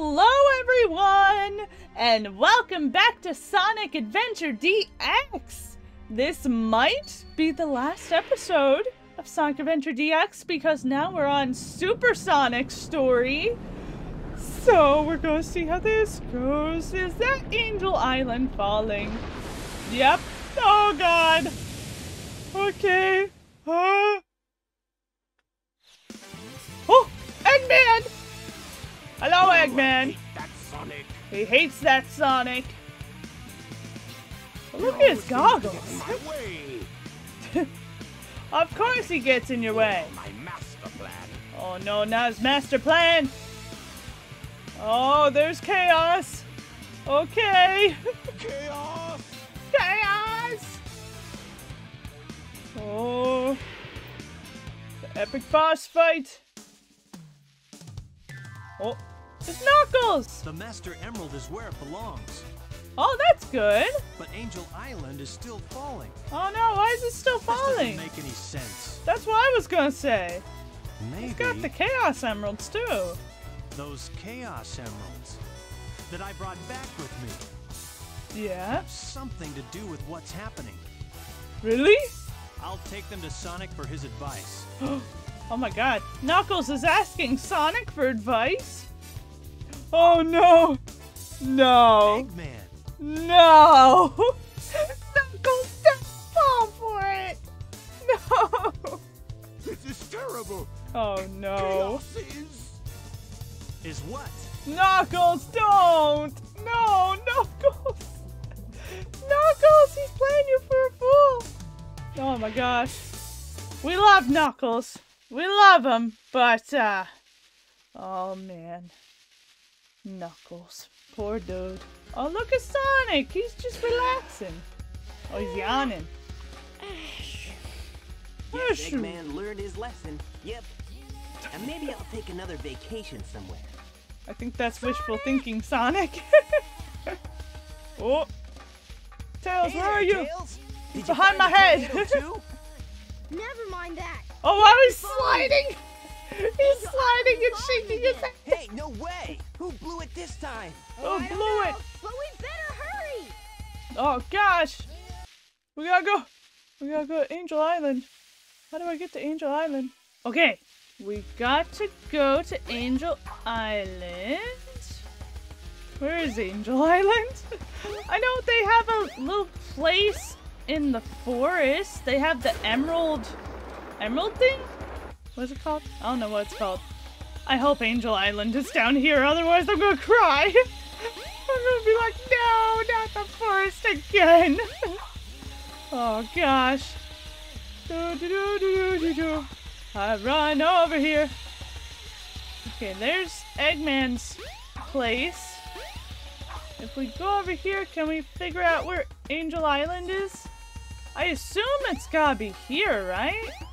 Hello, everyone, and welcome back to Sonic Adventure DX. This might be the last episode of Sonic Adventure DX because now we're on Supersonic story. So we're gonna see how this goes. Is that Angel Island falling? Yep. Oh god. Okay. Uh... Oh, Eggman! Hello, Eggman. Sonic. He hates that Sonic. look at his goggles. of course he gets in your way. Oh no, not his master plan. Oh, there's chaos. Okay. Chaos. chaos. Oh. The epic boss fight. Oh, it's Knuckles! The Master Emerald is where it belongs. Oh, that's good. But Angel Island is still falling. Oh no, why is it still falling? This doesn't make any sense. That's what I was gonna say. Maybe. It's got the Chaos Emeralds too. Those Chaos Emeralds that I brought back with me. Yeah. Have something to do with what's happening. Really? I'll take them to Sonic for his advice. oh my god. Knuckles is asking Sonic for advice? Oh no! No! Eggman! No! Knuckles, don't fall for it! No! This is terrible! Oh no. Chaos is... Is what? Knuckles, don't! No, Knuckles! Knuckles, he's playing you for a fool! Oh my gosh. We love Knuckles. We love him, but, uh... Oh man. Knuckles. Poor dude. Oh, look at Sonic! He's just relaxing. Oh, he's yawning. Yes, Eggman learned his lesson. Yep. And maybe I'll take another vacation somewhere. I think that's Sonic! wishful thinking, Sonic. oh. Tails, hey where are you? Tails. Did Behind you my head. Never mind that. Oh, I was sliding. He's sliding and shaking his head. Hey, no way! Who blew it this time? Oh, blew it. But we better hurry. Oh gosh. We gotta go. We gotta go to Angel Island. How do I get to Angel Island? Okay. We got to go to Angel Island. Where is Angel Island? I know they have a little place in the forest. They have the emerald... Emerald thing? What's it called? I don't know what it's called. I hope Angel Island is down here, otherwise I'm gonna cry. I'm gonna be like, no, not the forest again. oh gosh. Do, do, do, I run over here. Okay, there's Eggman's place. If we go over here, can we figure out where Angel Island is? I assume it's gotta be here, right?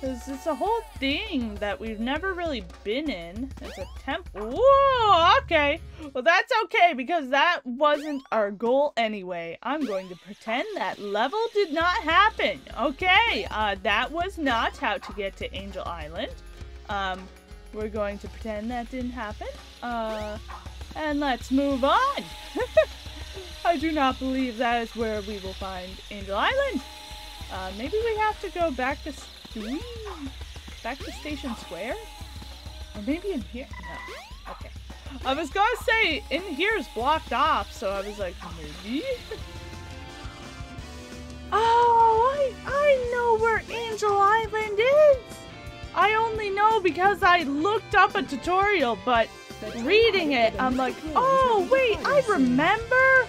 Because it's a whole thing that we've never really been in. It's a temple. Whoa, okay. Well, that's okay because that wasn't our goal anyway. I'm going to pretend that level did not happen. Okay, uh, that was not how to get to Angel Island. Um, we're going to pretend that didn't happen. Uh, and let's move on. I do not believe that is where we will find Angel Island. Uh, maybe we have to go back to Back to Station Square? Or maybe in here? No. Okay. I was gonna say, in here is blocked off, so I was like, maybe? oh, I, I know where Angel Island is! I only know because I looked up a tutorial, but reading it, I'm like, oh, wait, I remember!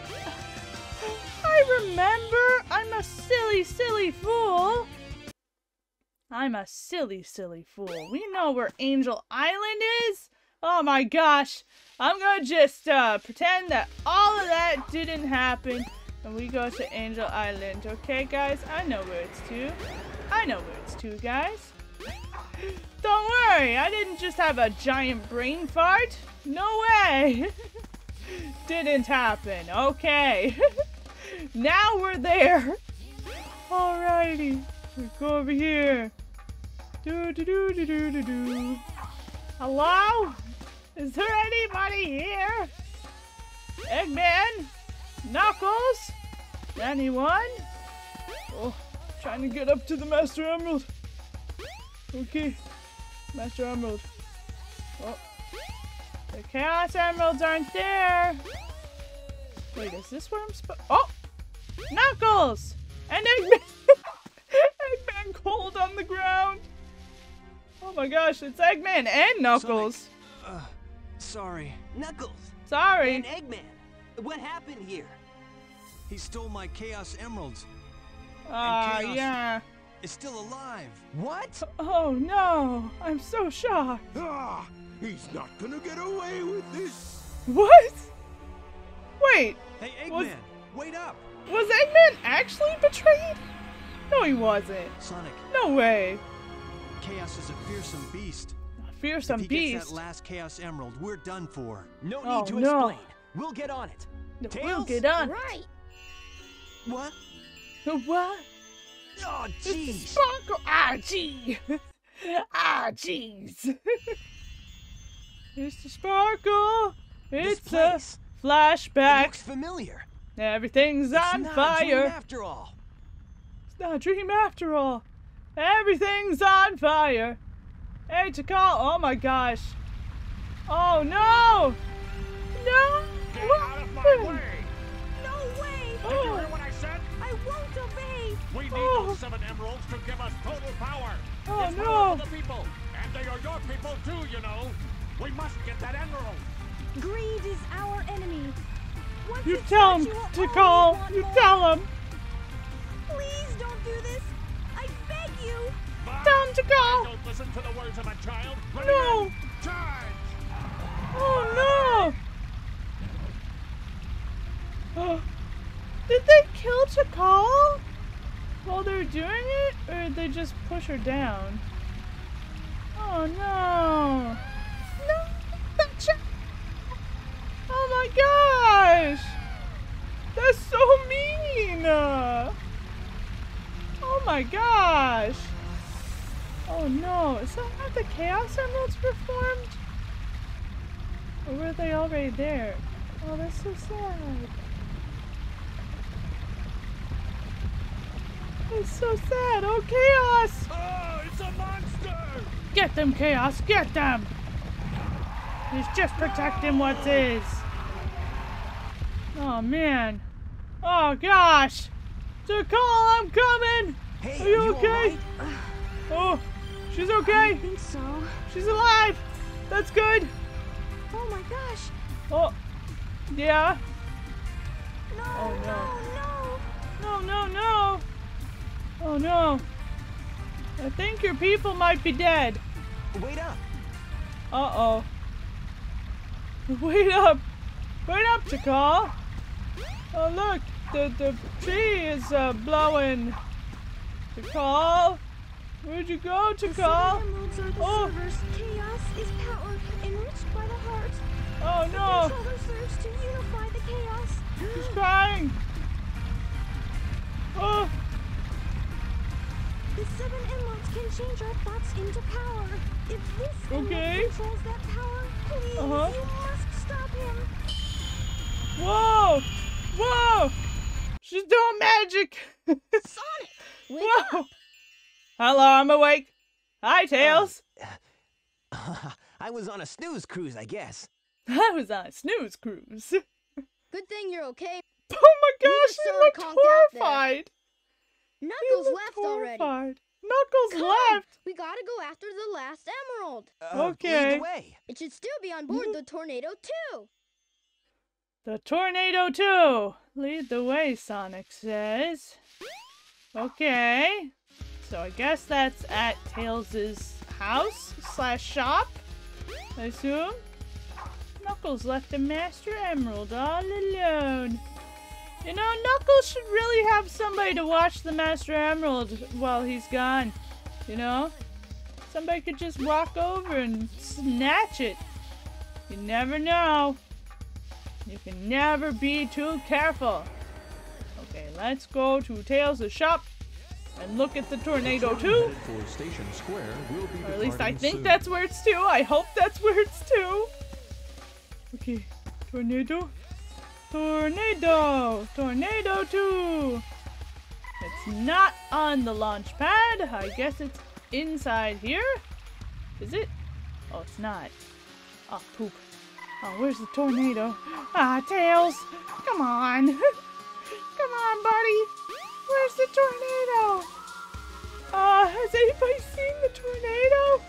I remember! I'm a silly, silly fool! I'm a silly, silly fool. We know where Angel Island is. Oh my gosh. I'm gonna just uh, pretend that all of that didn't happen. And we go to Angel Island. Okay, guys? I know where it's to. I know where it's to, guys. Don't worry. I didn't just have a giant brain fart. No way. didn't happen. Okay. now we're there. Alrighty. We go over here. Do do do do do do do. Hello? Is there anybody here? Eggman? Knuckles? Anyone? Oh, trying to get up to the Master Emerald. Okay, Master Emerald. Oh, the Chaos Emeralds aren't there. Wait, is this where I'm supposed? Oh, Knuckles and Eggman. Eggman cold on the ground. Oh my gosh, it's Eggman and Knuckles. Uh, sorry. Knuckles Sorry. and Eggman. What happened here? He stole my Chaos Emeralds. Ah, Chaos. yeah. It's still alive. What? Oh no, I'm so shocked. Ah, he's not gonna get away with this. What? Wait, Hey, Eggman, Was- wait up. was Eggman actually betrayed? No, he wasn't. Sonic, No way. Chaos is a fearsome beast. A fearsome if he gets that last Chaos Emerald, we're done for. No need Oh, to no. explain. We'll get on it. We'll get on. Right. What? What? Oh, jeez. sparkle. Ah, gee. ah, jeez. it's the sparkle. This It's a place. It flashback. looks familiar. Everything's It's on not a dream fire. after all. It's not a dream after all. Everything's on fire. Hey, Tikal. Oh my gosh. Oh no! No! Get out of my way! No way. Did you Oh. hear what I said? I won't obey. We need Oh. those seven emeralds to give us total power. Oh, it's no. power for the people, and they are your people too, you know. We must get that emerald. Greed is our enemy. Once You it's tell got him, you will always Tikal. want You more. tell him. Please don't do this. Beg you. Tell to go. Don't listen to the words of a child. Ready, No. Charge! Oh no! Oh. Did they kill Tikal while they were doing it, or did they just push her down? Oh! No! My gosh! Oh no! Is that how the Chaos Emeralds were formed? Or were they already there? Oh, that's so sad. It's so sad. Oh, Chaos! Oh, it's a monster! Get them, Chaos! Get them! He's just protecting what's his. Oh, man. Oh, gosh! Tikal, I'm coming! Hey, Are you okay? alright? Oh, she's okay. I think so. She's alive. That's good. Oh my gosh. Oh, yeah. No, Oh, no, no. No, no, no. Oh, no. I think your people might be dead. Wait up. Uh-oh. Wait up. Wait up, Tikal. Oh, look. The, the tree is uh, blowing. Tikal. Where'd you go, Tikal? emeralds are the Oh. servers. Chaos is power enriched by the heart. Oh, The no. serves to unify the chaos. She's crying. Oh, The seven emeralds can change our thoughts into power. If this Okay. controls that power, please, Uh-huh. you must stop him. whoa. Whoa. She's doing magic. Sonic. Hello, I'm awake. Hi, Tails. I was on a snooze cruise, I guess. I was on a snooze cruise. Good thing you're okay. Oh my gosh, were he so looked conked out there. horrified. Knuckles looked left already. Knuckles Come, left. we gotta go after the last emerald. Uh, Lead Okay. the way. It should still be on board the tornado too. The tornado too. Lead the way, Sonic says. Okay. So I guess that's at Tails' house slash shop. I assume. Knuckles left the Master Emerald all alone. You know, Knuckles should really have somebody to watch the Master Emerald while he's gone. You know? Somebody could just walk over and snatch it. You never know. You can never be too careful. Let's go to Tails' shop and look at the tornado too. Station Square will be Or at least I think soon. that's where it's to. I hope that's where it's to. Okay. Tornado. Tornado! Tornado 2! It's not on the launch pad. I guess it's inside here. Is it? Oh, it's not. Oh, poop. Oh, where's the tornado? Ah, Tails! Come on! Come on, buddy! Where's the tornado? Uh, has anybody seen the tornado?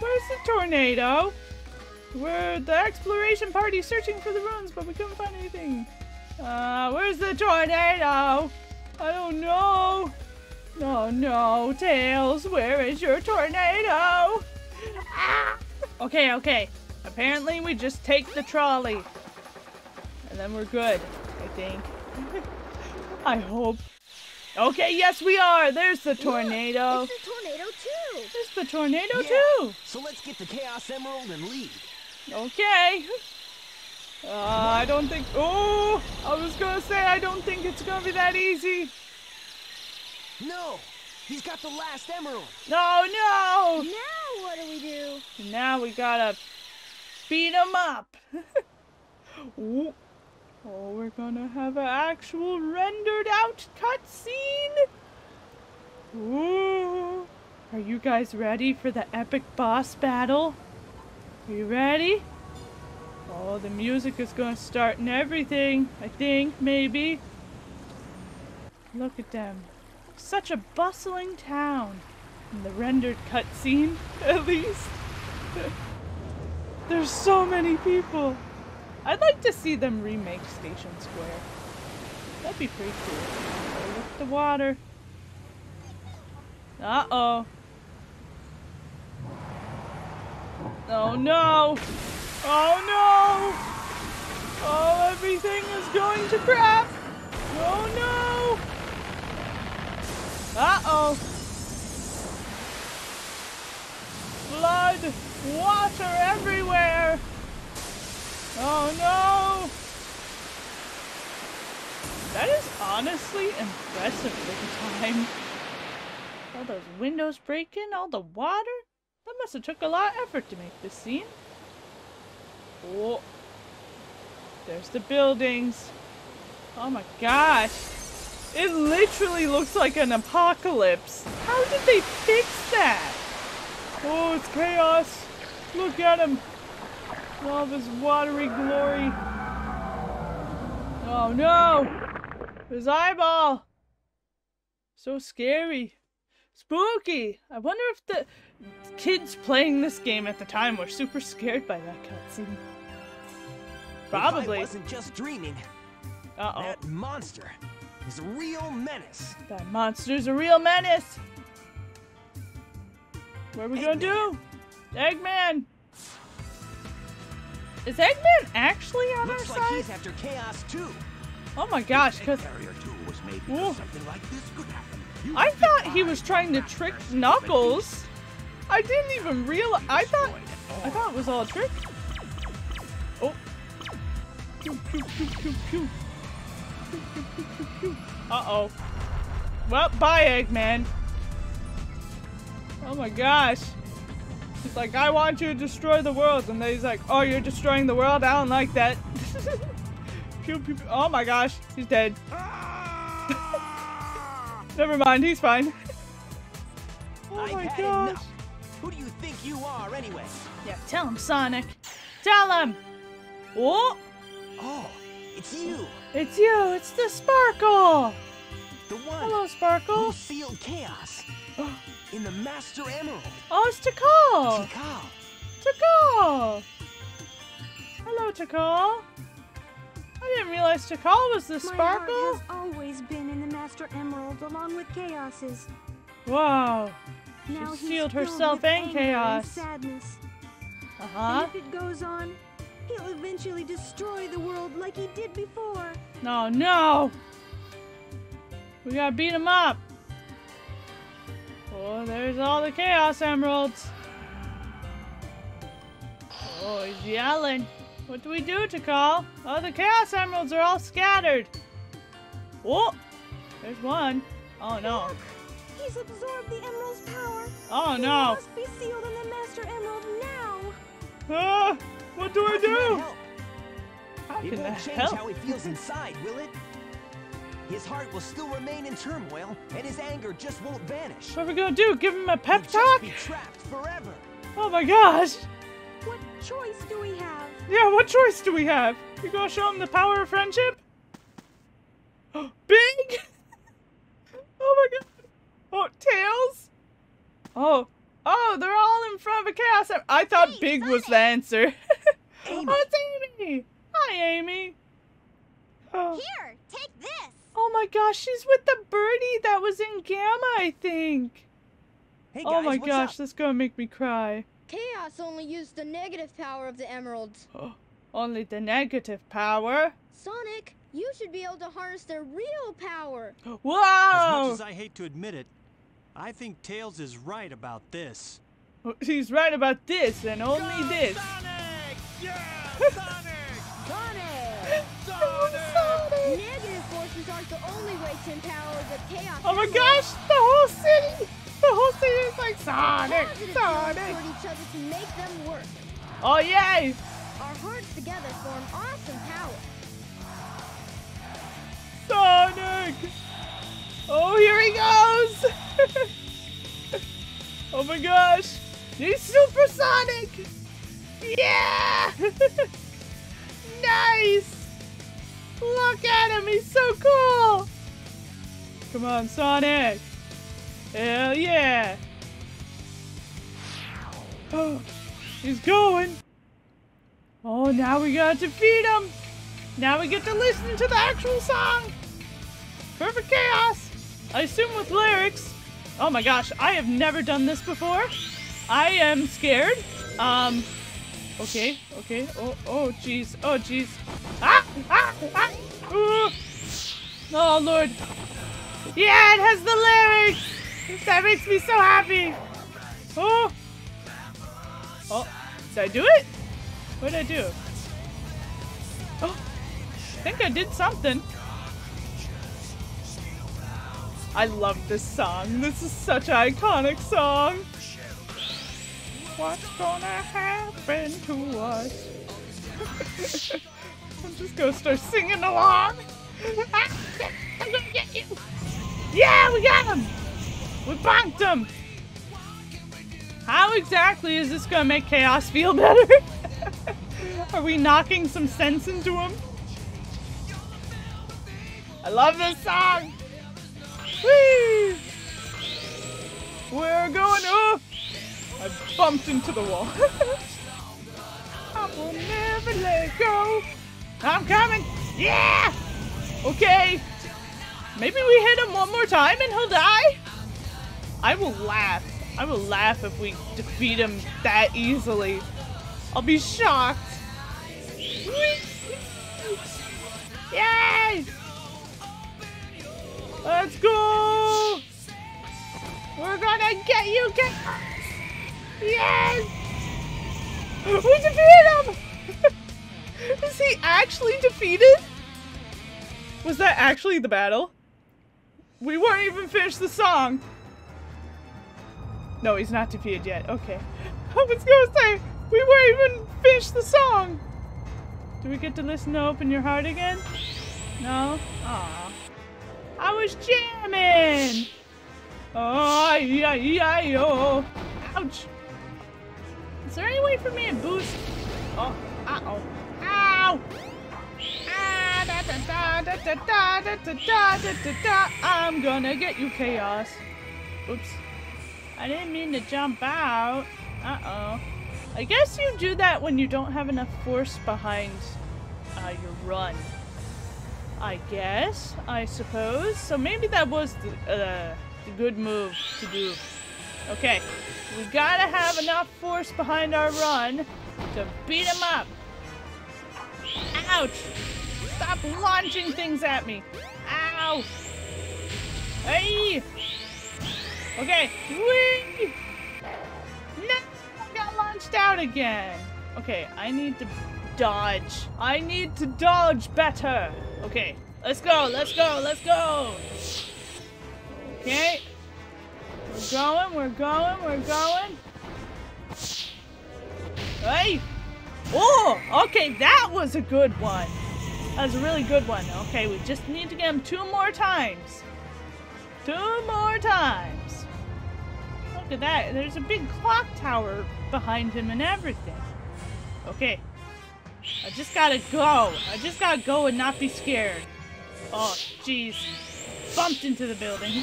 Where's the tornado? We're the exploration party searching for the ruins, but we couldn't find anything. Uh, where's the tornado? I don't know. No, no, Tails, where is your tornado? Ah! Okay, okay. Apparently we just take the trolley. And then we're good, I think. I hope. Okay, yes we are. There's the tornado. It's the tornado too. There's the tornado Yeah. too. So let's get the Chaos Emerald and leave. Okay. Uh, I don't think. Oh, I was gonna say I don't think it's gonna be that easy. No! He's got the last emerald! No, no. Now what do we do? Now we gotta beat him up. Oh, we're gonna have an actual rendered out cutscene. Ooh. Are you guys ready for the epic boss battle? Are you ready? Oh, the music is gonna start and everything. I think, maybe. Look at them. Such a bustling town. In the rendered cutscene, at least. There's so many people. I'd like to see them remake Station Square. That'd be pretty cool. Look at the water. Uh oh. No! Oh no! Oh, everything is going to crap! Oh no! Uh oh! Blood! Water everywhere! Oh no! That is honestly impressive for the time. All those windows breaking, all the water. That must have took a lot of effort to make this scene. Oh. There's the buildings. Oh my gosh. It literally looks like an apocalypse. How did they fix that? Oh, it's chaos. Look at him. All of his watery glory. Oh no! His eyeball! So scary. Spooky! I wonder if the kids playing this game at the time were super scared by that cutscene. Probably. I wasn't just dreaming. Uh oh. That monster is a real menace. That monster's a real menace! What are we gonna do? Eggman! Is Eggman actually on Looks our like side? he's after Chaos too. Oh my gosh, because Barrier 2 was made Ooh. because something like this could happen. I thought he was trying to trick Knuckles. I didn't even realize. I thought. it I thought it was all a trick. Oh. Pew. Uh-oh. Well, bye, Eggman. Oh my gosh. He's like, I want you to destroy the world. And then he's like, oh, you're destroying the world? I don't like that. pew, pew, pew. Oh my gosh. He's dead. Ah! Never mind. He's fine. oh I've my had gosh. enough. Who do you think you are anyway? Yeah, tell him, Sonic. Tell him. Oh, Oh, it's you. it's you. It's the Sparkle. The one Hello, Sparkle. who sealed chaos in the Master Emerald. Oh, it's Tikal. Tikal. Tikal. Hello, Tikal. I didn't realize Tikal was the My Sparkle. heart has always been in the Master Emerald along with Chaos's. Wow. Now he's sealed filled herself with and anger chaos. sadness. Uh huh. And if it goes on, he'll eventually destroy the world like he did before. No, no. We gotta beat him up. Oh, there's all the Chaos Emeralds. Oh, he's yelling. What do we do, Tikal? Oh, the Chaos Emeralds are all scattered. Oh, there's one. Oh no. Look, he's absorbed the Emerald's power. Oh He no. must be sealed in the Master Emerald now. Ah, what do I do? How can that do? help? It in the won't change hell? how he feels inside, will it? His heart will still remain in turmoil, and his anger just won't vanish. What are we gonna do? Give him a pep He'll talk? just be trapped forever. Oh my gosh! What choice do we have? Yeah, what choice do we have? You gonna show him the power of friendship? Big! oh my god! Oh, Tails? Oh, oh, they're all in front of a chaos. I thought Hey, Big was the answer. Amy. oh, it's Amy! Hi, Amy. Oh. Here, take this. My gosh, she's with the birdie that was in Gamma, I think. Hey oh guys, oh my what's gosh, up? that's gonna make me cry. Chaos only used the negative power of the emeralds. Only the negative power. Sonic, you should be able to harness their real power. Whoa! As much as I hate to admit it, I think Tails is right about this. He's right about this and only this. Sonic! Yeah! Sonic! Sonic! Aren't the only way to empower the chaos. Oh my gosh, the whole city! The whole city is like Sonic! Sonic! each other to make them work. Oh yay! Our hearts together form awesome power. Sonic! Oh, here he goes! oh my gosh! He's supersonic! Yeah! nice! Look at him, he's so cool! Come on, Sonic! Hell yeah! Oh, he's going! Oh, now we gotta defeat him! Now we get to listen to the actual song! Perfect Chaos! I assume with lyrics. Oh my gosh, I have never done this before. I am scared. Um, okay, okay. Oh, oh, jeez. Oh, jeez. Ah! Ah! Ah! Oh, Lord. Yeah, it has the lyrics! That makes me so happy! Oh! Oh, did I do it? What did I do? Oh, I think I did something. I love this song. This is such an iconic song. What's gonna happen to us? Just gonna start singing along. I'm gonna get you. Yeah, we got him. We bonked him. How exactly is this gonna make Chaos feel better? Are we knocking some sense into him? I love this song. Whee! We're going up. I bumped into the wall. I will never let go. I'm coming. Yeah. Okay. Maybe we hit him one more time and he'll die. I will laugh. I will laugh if we defeat him that easily. I'll be shocked. Yay! Let's go! We're gonna get you, get Yes! We defeated him! Is he actually defeated? Was that actually the battle? We weren't even finished the song. No, he's not defeated yet. Okay. Oh, I was gonna say, we weren't even finished the song. Do we get to listen to Open Your Heart again? No? Aw. I was jamming! Oh, yeah, yeah, oh. Ouch. Is there any way for me to boost? Oh, uh-oh. I'm gonna get you, Chaos. Oops. I didn't mean to jump out. Uh-oh. I guess you do that when you don't have enough force behind uh, your run. I guess, I suppose. So maybe that was the, uh, the good move to do. Okay, we gotta have enough force behind our run to beat him up. Ouch! Stop launching things at me. Ow! Hey! Okay, whee! No! I got launched out again. Okay, I need to dodge. I need to dodge better. Okay, let's go, let's go, let's go. Okay. We're going, we're going, we're going. Hey! Oh, okay, that was a good one. That was a really good one. Okay, we just need to get him two more times. Two more times. Look at that. There's a big clock tower behind him and everything. Okay. I just gotta go. I just gotta go and not be scared. Oh, jeez. Bumped into the building.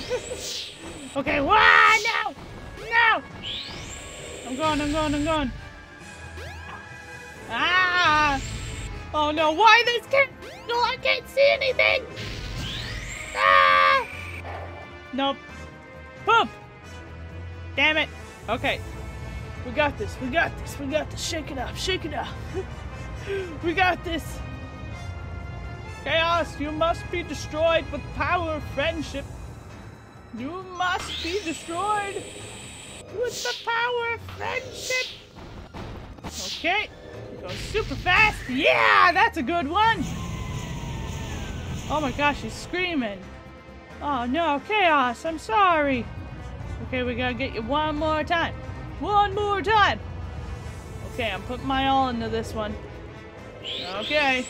okay, wah, no! No! I'm going, I'm going, I'm going. Ah! Oh no, why this can't no, I can't see anything! Ah! Nope. Poop! Damn it. Okay. We got this, we got this, we got this. Shake it up, shake it up. we got this. Chaos, you must be destroyed with the power of friendship. You must be destroyed with the power of friendship. Okay. Go super fast. Yeah, that's a good one. Oh my gosh, he's screaming. Oh no, Chaos, I'm sorry. Okay, we gotta get you one more time. One more time. Okay, I'm putting my all into this one. Okay.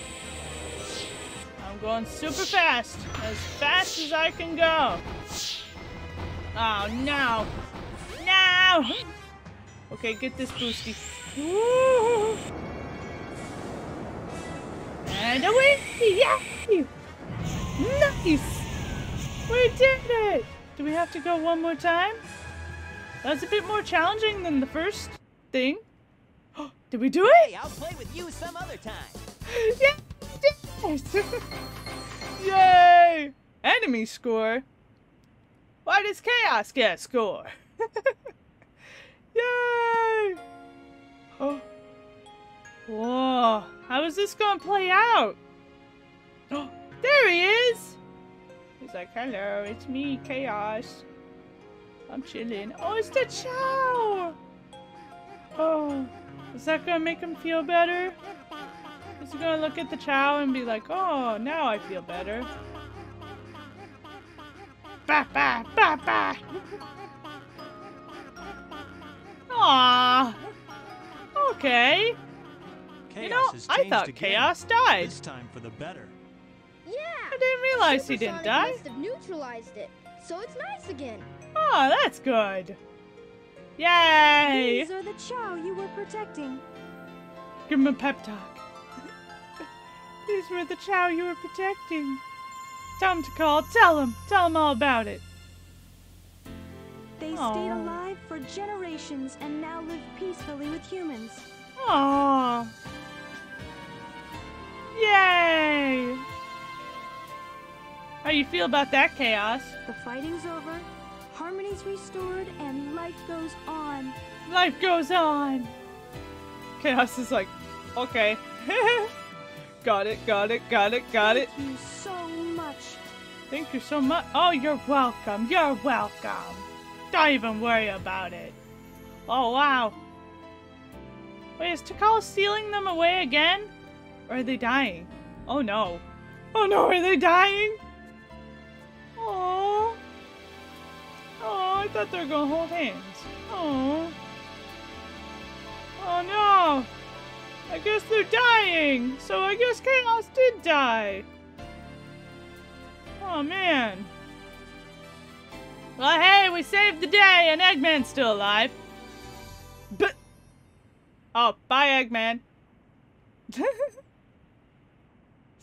I'm going super fast. As fast as I can go. Oh no. No! Okay, get this boosty. Woo! And away! Yay! Nice! We did it! Do we have to go one more time? That's a bit more challenging than the first thing. did we do it? Hey, I'll play with you some other time. Yes! Yay! Enemy score? Why does Chaos get score? Yay! Oh. Whoa. How is this gonna play out? Oh, there he is! He's like, hello, it's me, Chaos. I'm chilling. Oh, it's the Chao! Oh, is that gonna make him feel better? Is he gonna look at the Chao and be like, oh, now I feel better? Ba ba ba ba! Aww! Okay. Chaos You know, has I thought again, Chaos died. This time for the better. Yeah. I didn't realize he didn't Supersonic die. must have neutralized it, so it's nice again. Oh, that's good. Yay! These are the Chao you were protecting. Give him a pep talk. These were the Chao you were protecting. Tell him Tikal. Tell him. Tell him all about it. They stayed alive for generations and now live peacefully with humans. Aww. Yay! How you feel about that chaos? The fighting's over, harmony's restored, and life goes on. Life goes on. Chaos is like, okay. got it, got it, got it, got it. Thank you so much. Thank you so much. Oh, you're welcome. You're welcome. Don't even worry about it. Oh, wow. Wait, is Tikal sealing them away again? Are they dying? Oh, no. Oh, no, are they dying? Oh. Oh, I thought they were to hold hands. Oh. Oh, no. I guess they're dying. So I guess Chaos did die. Oh man. Well, hey, we saved the day, and Eggman's still alive. But oh, bye, Eggman.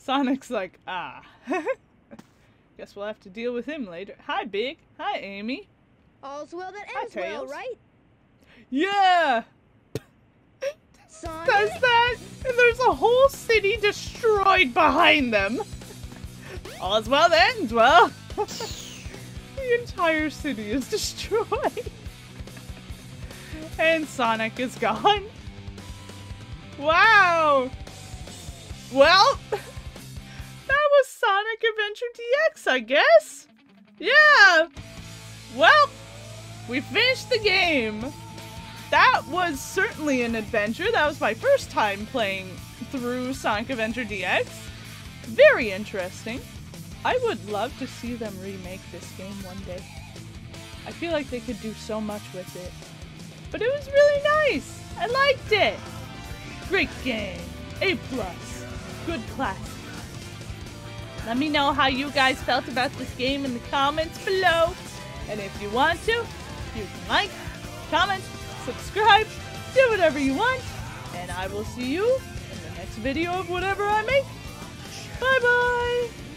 Sonic's like, ah. Guess we'll have to deal with him later. Hi, Big. Hi, Amy. All's well that Hi, ends well, Tails. right? Yeah. Sonic? Does that? And there's a whole city destroyed behind them. All's well that ends well. the entire city is destroyed. and Sonic is gone. Wow. Well, was Sonic Adventure DX, I guess. Yeah. Well, we finished the game that was certainly an adventure. That was my first time playing through Sonic Adventure DX. Very interesting. I would love to see them remake this game one day. I feel like they could do so much with it. But it was really nice. I liked it. Great game. A plus. Good class. Let me know how you guys felt about this game in the comments below. And if you want to, you can like, comment, subscribe, do whatever you want. And I will see you in the next video of whatever I make. Bye bye!